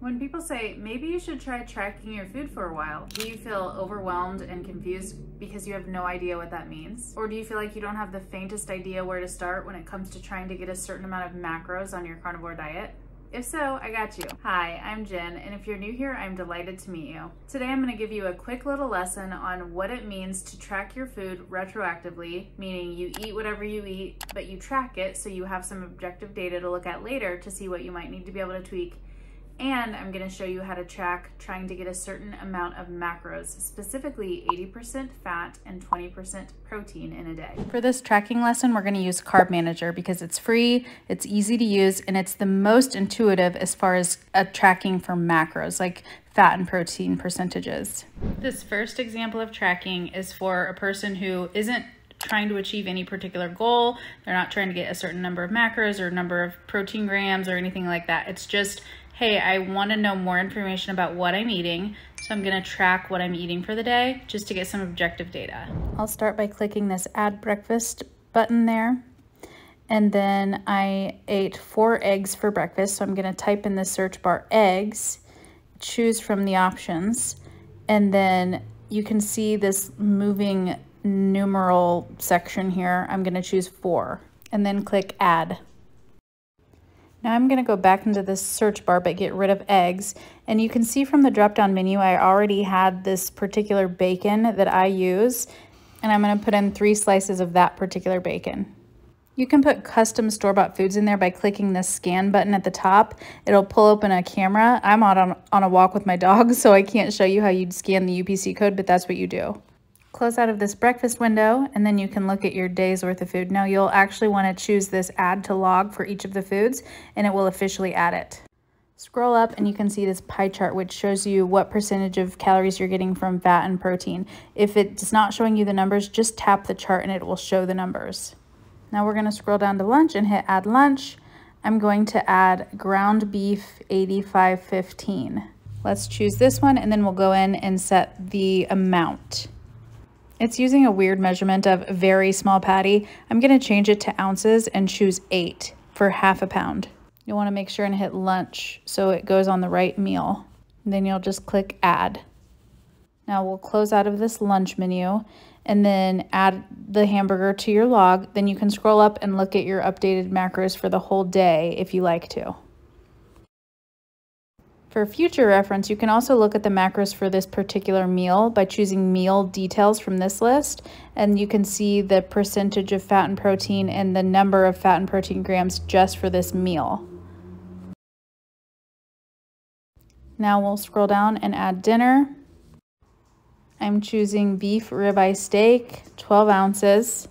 When people say, maybe you should try tracking your food for a while, do you feel overwhelmed and confused because you have no idea what that means? Or do you feel like you don't have the faintest idea where to start when it comes to trying to get a certain amount of macros on your carnivore diet? If so, I got you. Hi, I'm Jen, and if you're new here, I'm delighted to meet you. Today I'm gonna give you a quick little lesson on what it means to track your food retroactively, meaning you eat whatever you eat, but you track it so you have some objective data to look at later to see what you might need to be able to tweak and I'm gonna show you how to track trying to get a certain amount of macros, specifically 80% fat and 20% protein in a day. For this tracking lesson, we're gonna use Carb Manager because it's free, it's easy to use, and it's the most intuitive as far as a tracking for macros, like fat and protein percentages. This first example of tracking is for a person who isn't trying to achieve any particular goal. They're not trying to get a certain number of macros or number of protein grams or anything like that. It's just hey, I want to know more information about what I'm eating, so I'm going to track what I'm eating for the day just to get some objective data. I'll start by clicking this add breakfast button there. And then I ate four eggs for breakfast, so I'm going to type in the search bar eggs, choose from the options, and then you can see this moving numeral section here. I'm going to choose four and then click add. Now I'm going to go back into this search bar but get rid of eggs and you can see from the drop down menu I already had this particular bacon that I use and I'm going to put in three slices of that particular bacon. You can put custom store-bought foods in there by clicking the scan button at the top. It'll pull open a camera. I'm out on, on a walk with my dog so I can't show you how you'd scan the UPC code but that's what you do close out of this breakfast window and then you can look at your day's worth of food. Now you'll actually want to choose this add to log for each of the foods and it will officially add it. Scroll up and you can see this pie chart which shows you what percentage of calories you're getting from fat and protein. If it's not showing you the numbers, just tap the chart and it will show the numbers. Now we're going to scroll down to lunch and hit add lunch. I'm going to add ground beef 8515. Let's choose this one and then we'll go in and set the amount. It's using a weird measurement of very small patty. I'm going to change it to ounces and choose eight for half a pound. You'll want to make sure and hit lunch so it goes on the right meal. Then you'll just click add. Now we'll close out of this lunch menu and then add the hamburger to your log. Then you can scroll up and look at your updated macros for the whole day if you like to. For future reference, you can also look at the macros for this particular meal by choosing meal details from this list, and you can see the percentage of fat and protein and the number of fat and protein grams just for this meal. Now we'll scroll down and add dinner. I'm choosing beef ribeye steak, 12 ounces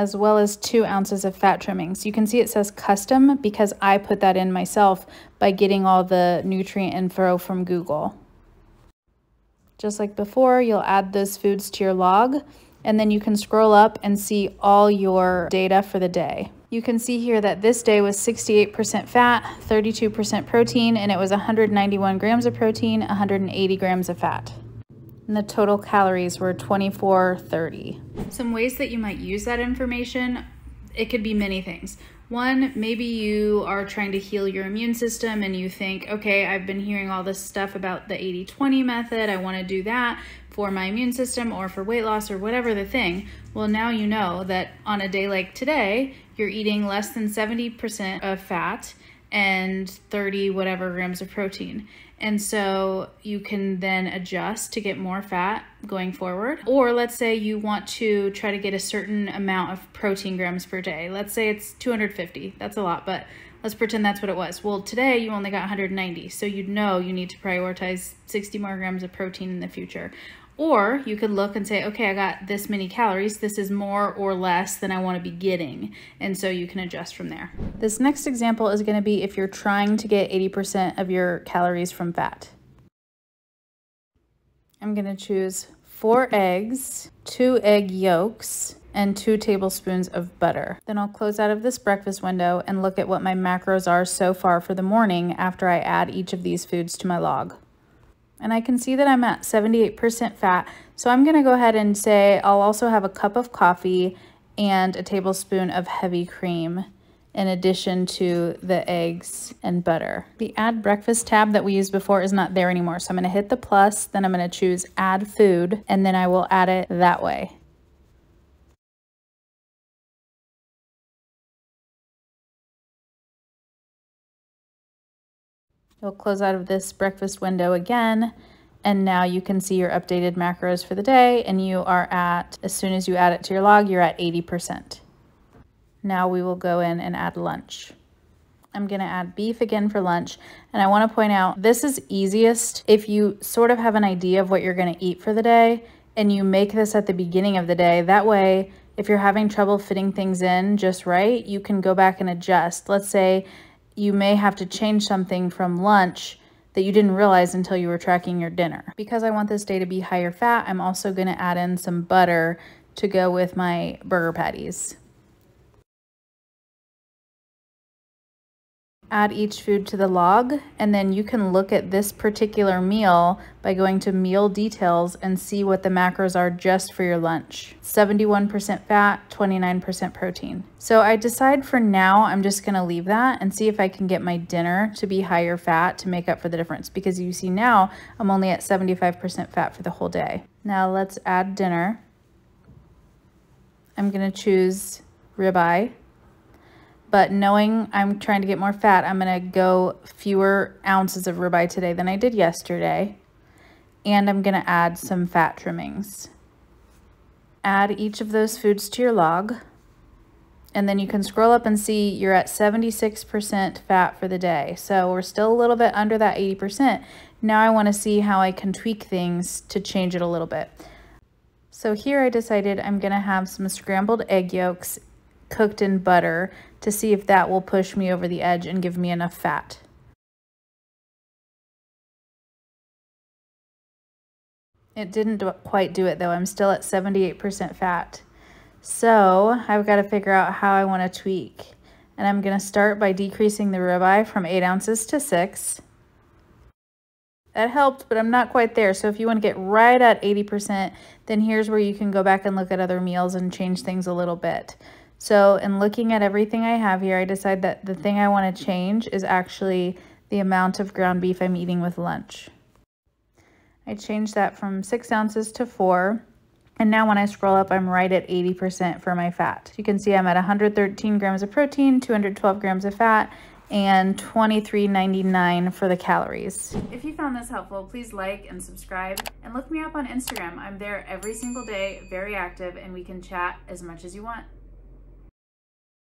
as well as two ounces of fat trimmings. You can see it says custom because I put that in myself by getting all the nutrient info from Google. Just like before, you'll add those foods to your log and then you can scroll up and see all your data for the day. You can see here that this day was 68% fat, 32% protein, and it was 191 grams of protein, 180 grams of fat and the total calories were 2430. Some ways that you might use that information, it could be many things. One, maybe you are trying to heal your immune system and you think, okay, I've been hearing all this stuff about the 80 20 method. I want to do that for my immune system or for weight loss or whatever the thing. Well, now you know that on a day like today, you're eating less than 70% of fat and 30 whatever grams of protein. And so you can then adjust to get more fat going forward. Or let's say you want to try to get a certain amount of protein grams per day. Let's say it's 250. That's a lot, but let's pretend that's what it was. Well, today you only got 190. So you'd know you need to prioritize 60 more grams of protein in the future. Or you could look and say, okay, I got this many calories. This is more or less than I want to be getting. And so you can adjust from there. This next example is going to be if you're trying to get 80% of your calories from fat. I'm going to choose four eggs, two egg yolks, and two tablespoons of butter. Then I'll close out of this breakfast window and look at what my macros are so far for the morning after I add each of these foods to my log and I can see that I'm at 78% fat. So I'm gonna go ahead and say I'll also have a cup of coffee and a tablespoon of heavy cream. in addition to the eggs and butter. The add breakfast tab that we used before is not there anymore. So I'm gonna hit the plus, then I'm gonna choose add food, and then I will add it that way. You'll close out of this breakfast window again, and now you can see your updated macros for the day, and you are at, as soon as you add it to your log, you're at 80%. Now we will go in and add lunch. I'm gonna add beef again for lunch. And I wanna point out, this is easiest if you sort of have an idea of what you're gonna eat for the day and you make this at the beginning of the day. That way, if you're having trouble fitting things in just right, you can go back and adjust. Let's say you may have to change something from lunch that you didn't realize until you were tracking your dinner. Because I want this day to be higher fat, I'm also gonna add in some butter to go with my burger patties. Add each food to the log and then you can look at this particular meal by going to meal details and see what the macros are just for your lunch. 71% fat, 29% protein. So I decide for now I'm just gonna leave that and see if I can get my dinner to be higher fat to make up for the difference because you see now I'm only at 75% fat for the whole day. Now let's add dinner. I'm gonna choose ribeye but knowing I'm trying to get more fat, I'm going to go fewer ounces of ribeye today than I did yesterday. And I'm going to add some fat trimmings. Add each of those foods to your log. And then you can scroll up and see you're at 76% fat for the day. So we're still a little bit under that 80%. Now I want to see how I can tweak things to change it a little bit. So here I decided I'm going to have some scrambled egg yolks cooked in butter to see if that will push me over the edge and give me enough fat. It didn't do quite do it though. I'm still at 78% fat. So I've got to figure out how I want to tweak. And I'm going to start by decreasing the ribeye from 8 ounces to 6. That helped, but I'm not quite there. So if you want to get right at 80%, then here's where you can go back and look at other meals and change things a little bit. So in looking at everything I have here, I decide that the thing I want to change is actually the amount of ground beef I'm eating with lunch. I changed that from six ounces to four. And now when I scroll up, I'm right at 80% for my fat. You can see I'm at 113 grams of protein, 212 grams of fat, and 23.99 for the calories. If you found this helpful, please like and subscribe and look me up on Instagram. I'm there every single day, very active, and we can chat as much as you want.